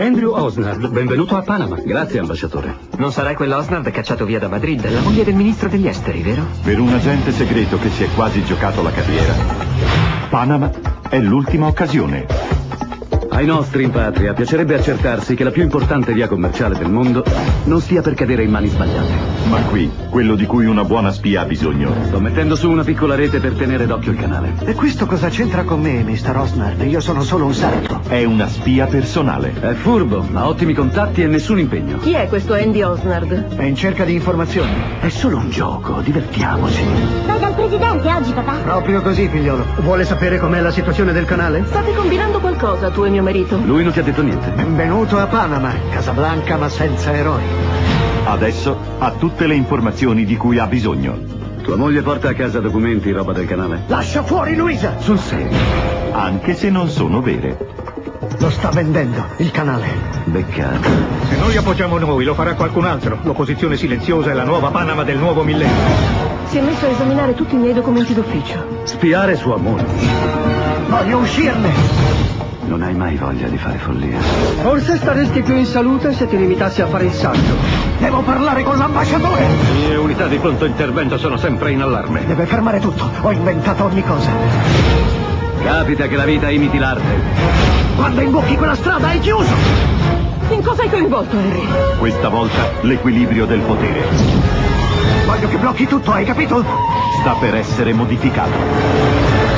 Andrew Osnard, benvenuto a Panama. Grazie, ambasciatore. Non sarai quell'Osnard cacciato via da Madrid, la moglie del ministro degli esteri, vero? Per un agente segreto che si è quasi giocato la carriera, Panama è l'ultima occasione. Ai nostri in patria piacerebbe accertarsi che la più importante via commerciale del mondo non stia per cadere in mani sbagliate. Ma qui, quello di cui una buona spia ha bisogno. Sto mettendo su una piccola rete per tenere d'occhio il canale. E questo cosa c'entra con me, Mr. Osnard? Io sono solo un sarto. È una spia personale. È furbo, ha ottimi contatti e nessun impegno. Chi è questo Andy Osnard? È in cerca di informazioni. È solo un gioco, divertiamoci. Vai dal presidente oggi, papà. Proprio così, figliolo. Vuole sapere com'è la situazione del canale? State combinando qualcosa, tu e mio marito? Lui non ti ha detto niente. Benvenuto a Panama, Casablanca ma senza eroi. Adesso ha tutte le informazioni di cui ha bisogno. Tua moglie porta a casa documenti, roba del canale? Lascia fuori Luisa! Sul serio. Anche se non sono vere. Lo sta vendendo, il canale. Beccato. Se noi appoggiamo noi, lo farà qualcun altro. L'opposizione silenziosa è la nuova Panama del nuovo millennio. Si è messo a esaminare tutti i miei documenti d'ufficio. Spiare sua moglie. Voglio uscirne! Non hai mai voglia di fare follia. Forse staresti più in salute se ti limitassi a fare il saggio. Devo parlare con l'ambasciatore! Le mie unità di pronto intervento sono sempre in allarme. Deve fermare tutto. Ho inventato ogni cosa. Capita che la vita imiti l'arte. Quando imbocchi quella strada è chiuso! In cosa hai coinvolto, Henry? Questa volta l'equilibrio del potere Voglio che blocchi tutto, hai capito? sta per essere modificato.